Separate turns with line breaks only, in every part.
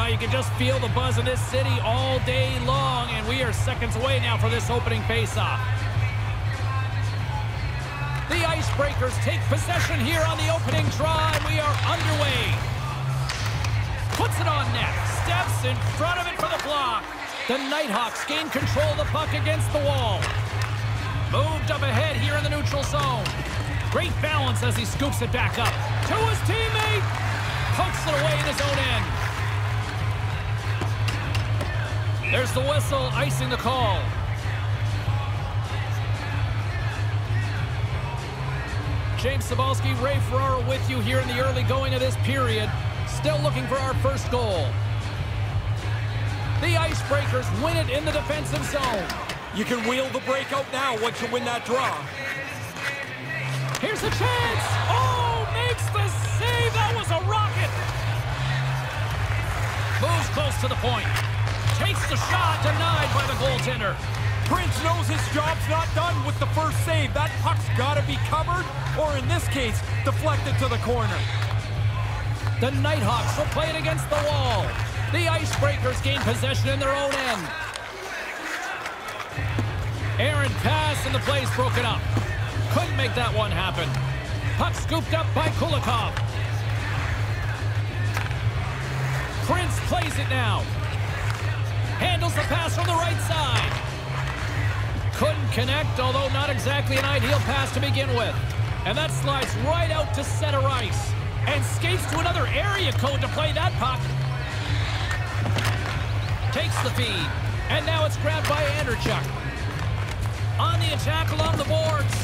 Yeah, you can just feel the buzz in this city all day long, and we are seconds away now for this opening faceoff. The Icebreakers take possession here on the opening draw, and we are underway. Puts it on net, steps in front of it for the block. The Nighthawks gain control of the puck against the wall. Moved up ahead here in the neutral zone. Great balance as he scoops it back up. To his teammate. Pokes it away in his own end. There's the whistle, icing the call. James Cybulski, Ray Ferraro with you here in the early going of this period. Still looking for our first goal. The Icebreakers win it in the defensive zone.
You can wheel the breakout now once you win that draw.
Here's a chance. Oh, makes the save. That was a rocket. Moves close to the point. Takes the shot, denied by the goaltender.
Prince knows his job's not done with the first save. That puck's got to be covered, or in this case, deflected to the corner.
The Nighthawks will play it against the wall. The Icebreakers gain possession in their own end. Aaron pass, and the play's broken up. Couldn't make that one happen. Puck scooped up by Kulikov. Prince plays it now. Handles the pass from the right side. Couldn't connect, although not exactly an ideal pass to begin with. And that slides right out to center ice. And skates to another area code to play that puck. Takes the feed. And now it's grabbed by Andreychuk. On the attack along the boards.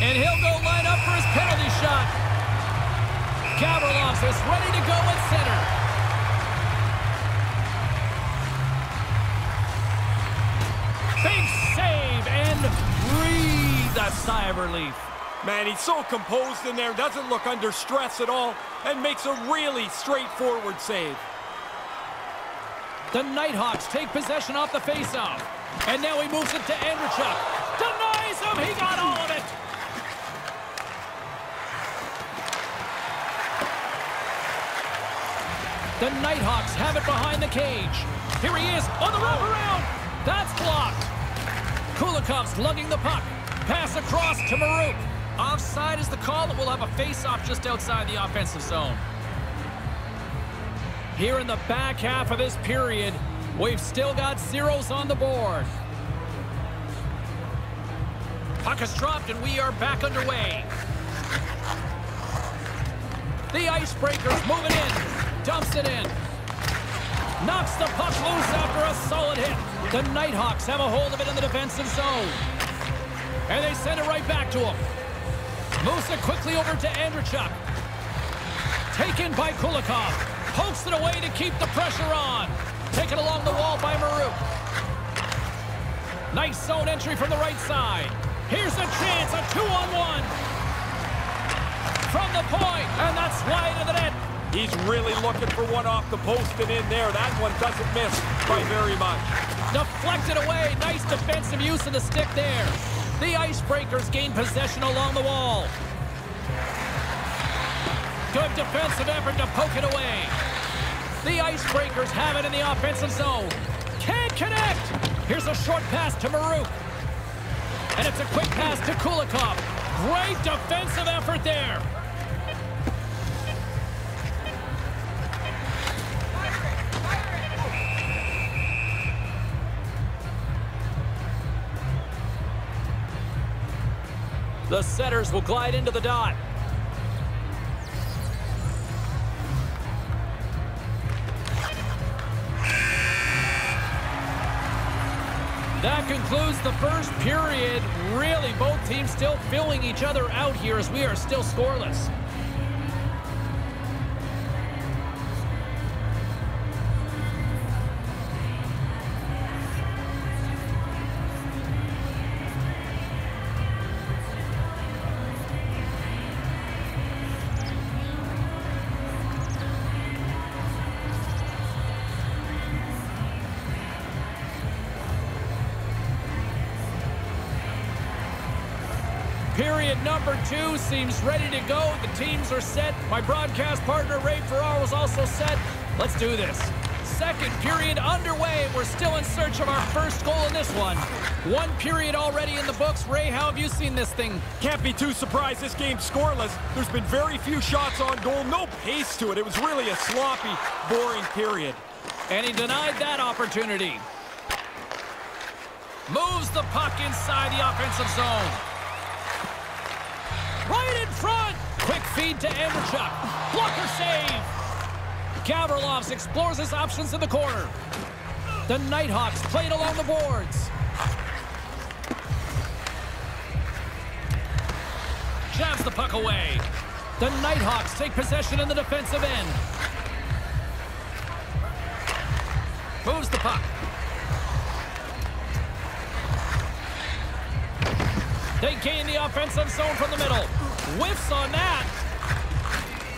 And he'll go line up for his penalty shot. Gavrilovs is ready to go at center. A sigh of relief.
Man, he's so composed in there, doesn't look under stress at all, and makes a really straightforward save.
The Nighthawks take possession off the faceoff. And now he moves it to Andreychuk. Denies him! He got all of it! The Nighthawks have it behind the cage. Here he is on the wraparound. That's blocked. Kulikov's lugging the puck. Pass across to Maruk. Offside is the call, and we'll have a face-off just outside the offensive zone. Here in the back half of this period, we've still got zeros on the board. Puck is dropped, and we are back underway. The Icebreakers moving in. Dumps it in. Knocks the puck loose after a solid hit. The Nighthawks have a hold of it in the defensive zone. And they send it right back to him. Moves it quickly over to Andreychuk. Taken by Kulikov. Pokes it away to keep the pressure on. Taken along the wall by Maruk. Nice zone entry from the right side. Here's a chance, a two-on-one. From the point, and that's wide of the net.
He's really looking for one off the post and in there. That one doesn't miss by very much.
Deflected away. Nice defensive use of the stick there. The Icebreakers gain possession along the wall. Good defensive effort to poke it away. The Icebreakers have it in the offensive zone. Can't connect. Here's a short pass to Maruk. And it's a quick pass to Kulikov. Great defensive effort there. The setters will glide into the dot. That concludes the first period. Really, both teams still filling each other out here as we are still scoreless. Period number two seems ready to go. The teams are set. My broadcast partner, Ray Ferraro, was also set. Let's do this. Second period underway. We're still in search of our first goal in this one. One period already in the books. Ray, how have you seen this thing?
Can't be too surprised this game's scoreless. There's been very few shots on goal. No pace to it. It was really a sloppy, boring period.
And he denied that opportunity. Moves the puck inside the offensive zone. Right in front. Quick feed to Andreychuk. Blocker save. Gavrilovs explores his options in the corner. The Nighthawks played along the boards. Jabs the puck away. The Nighthawks take possession in the defensive end. Moves the puck. Gain the offensive zone from the middle. Whiffs on that.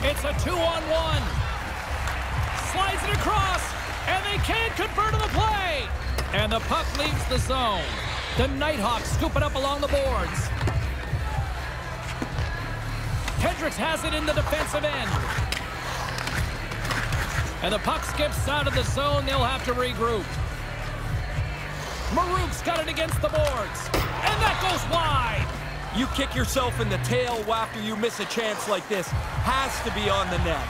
It's a two-on-one. Slides it across, and they can't convert on the play. And the puck leaves the zone. The Nighthawks scoop it up along the boards. Hendricks has it in the defensive end. And the puck skips out of the zone. They'll have to regroup. Maruk's got it against the boards. And that goes wide.
You kick yourself in the tail after you miss a chance like this. Has to be on the net.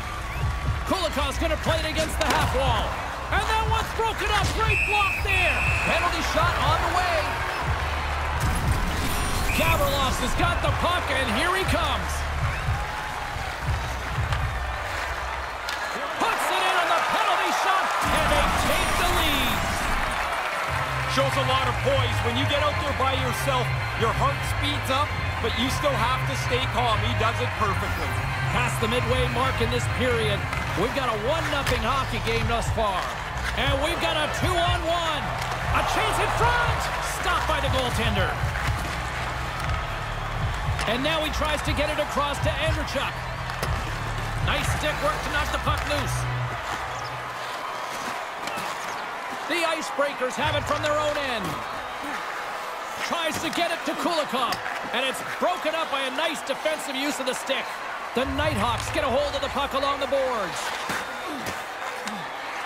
Kulikov's going to play it against the half wall. And that one's broken up. Great block there. Penalty shot on the way. Gavrilovs has got the puck, and here he comes. Puts it in on the penalty shot, and they take the lead.
Shows a lot of poise. When you get out there by yourself, your heart speeds up, but you still have to stay calm. He does it perfectly.
Past the midway mark in this period, we've got a 1-0 hockey game thus far. And we've got a two-on-one. A chance in front. Stopped by the goaltender. And now he tries to get it across to Andreychuk. Nice stick work to knock the puck loose. The Icebreakers have it from their own end. Tries to get it to Kulikov. And it's broken up by a nice defensive use of the stick. The Nighthawks get a hold of the puck along the boards.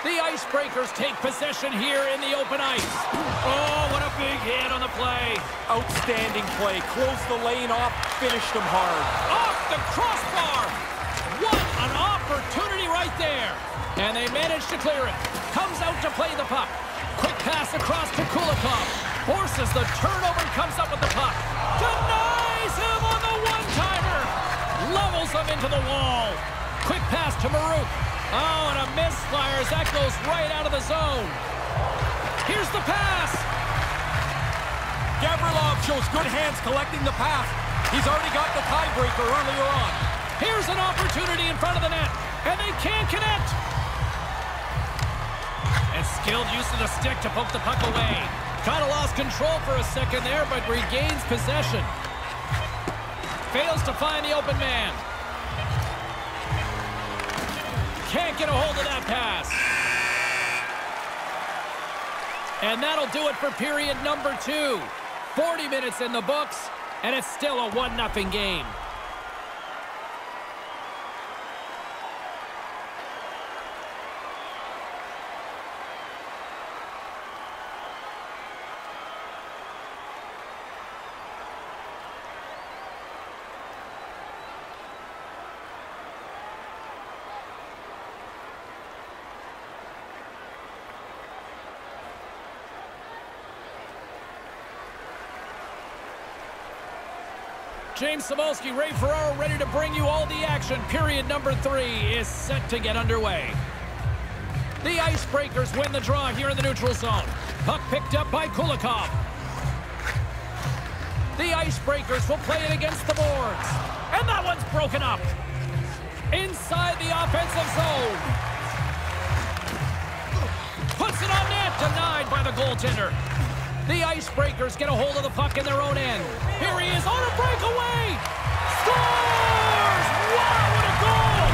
The Icebreakers take possession here in the open ice. Oh, what a big hit on the play.
Outstanding play. Closed the lane off, finished him hard.
Off the crossbar. What an opportunity right there. And they manage to clear it. Comes out to play the puck. Quick pass across to Kulikov. Forces the turnover and comes up with the puck. Denies him on the one-timer. Levels him into the wall. Quick pass to Maruk. Oh, and a misfire as that goes right out of the zone. Here's the pass.
Gavrilov shows good hands collecting the pass. He's already got the tiebreaker earlier on.
Here's an opportunity in front of the net, and they can't connect. And skilled use of the stick to poke the puck away. Kind of lost control for a second there, but regains possession. Fails to find the open man. Can't get a hold of that pass. And that'll do it for period number two. 40 minutes in the books, and it's still a 1-0 game. James Cybulski, Ray Ferraro ready to bring you all the action. Period number three is set to get underway. The Icebreakers win the draw here in the neutral zone. Puck picked up by Kulikov. The Icebreakers will play it against the boards. And that one's broken up. Inside the offensive zone. Puts it on net, denied by the goaltender. The Icebreakers get a hold of the puck in their own end. Here he is on a breakaway. Scores! Wow, what a goal!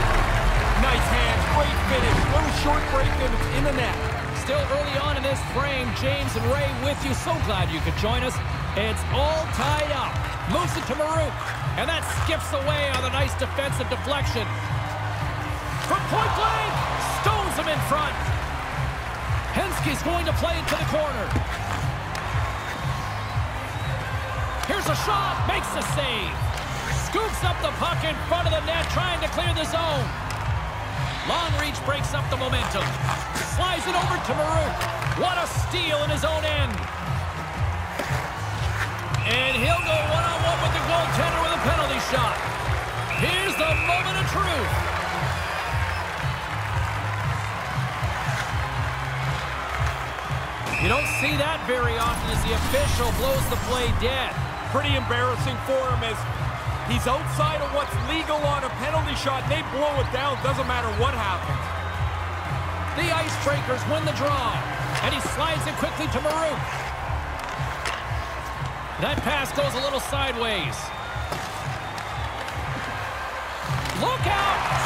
Nice hands, great finish. Little short break and it's in the net.
Still early on in this frame, James and Ray with you. So glad you could join us. It's all tied up. Moves it to Maruk. And that skips away on a nice defensive deflection. From point blank, stones him in front. Henske's going to play it to the corner. Here's a shot, makes the save. Scoops up the puck in front of the net, trying to clear the zone. Long reach breaks up the momentum. Slides it over to Maruk. What a steal in his own end. And he'll go one-on-one -on -one with the goaltender with a penalty shot. Here's the moment of truth. You don't see that very often as the official blows the play dead.
Pretty embarrassing for him as he's outside of what's legal on a penalty shot. They blow it down. Doesn't matter what happens.
The Icebreakers win the draw. And he slides it quickly to Maruk. That pass goes a little sideways. Look out!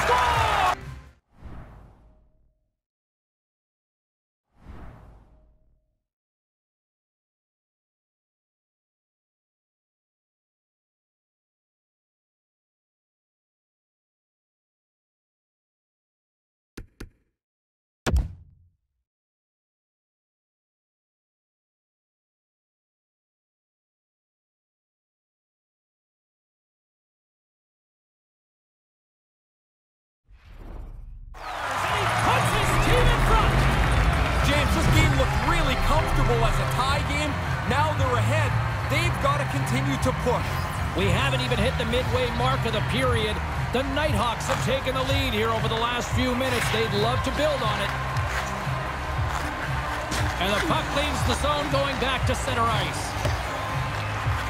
Continue to push.
We haven't even hit the midway mark of the period. The Nighthawks have taken the lead here over the last few minutes. They'd love to build on it. And the puck leaves the zone going back to center ice.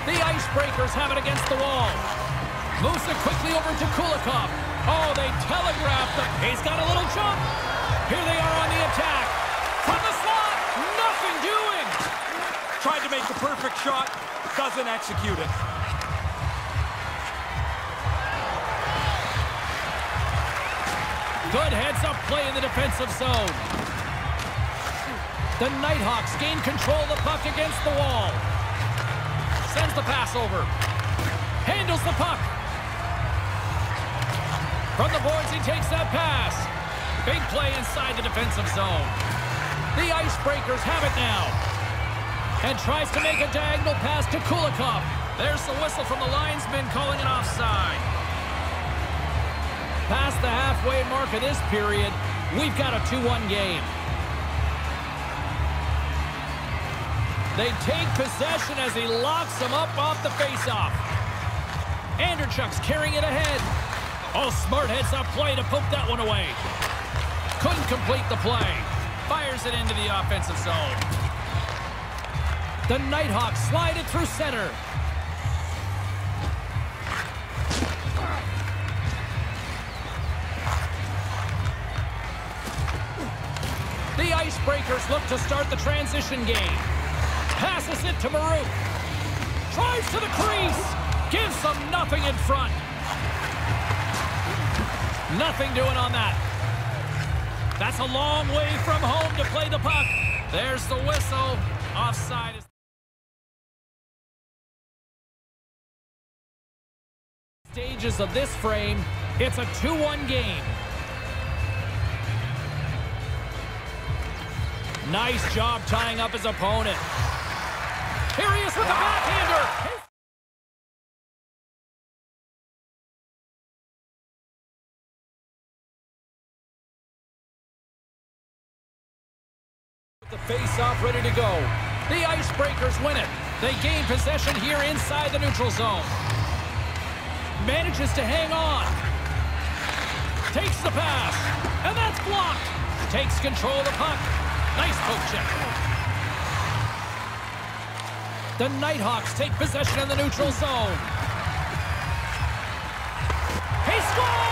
The Icebreakers have it against the wall. Moves it quickly over to Kulikov. Oh, they telegraphed the... He's got a little jump. Here they are on the attack. From the slot, nothing doing.
Tried to make the perfect shot, doesn't execute it.
Good heads-up play in the defensive zone. The Nighthawks gain control of the puck against the wall. Sends the pass over. Handles the puck. From the boards, he takes that pass. Big play inside the defensive zone. The Icebreakers have it now. And tries to make a diagonal pass to Kulikov. There's the whistle from the linesman calling an offside. Past the halfway mark of this period, we've got a 2-1 game. They take possession as he locks them up off the faceoff. Andreychuk's carrying it ahead. Oh, smart heads-up play to poke that one away. Couldn't complete the play. Fires it into the offensive zone. The Nighthawks slide it through center. The Icebreakers look to start the transition game. Passes it to Maruk. Drives to the crease. Gives them nothing in front. Nothing doing on that. That's a long way from home to play the puck. There's the whistle. Offside. Of this frame, it's a 2-1 game. Nice job tying up his opponent. Here he is with the backhander. The face-off ready to go. The Icebreakers win it. They gain possession here inside the neutral zone. Manages to hang on. Takes the pass. And that's blocked. Takes control of the puck. Nice poke check. The Nighthawks take possession in the neutral zone. He scores!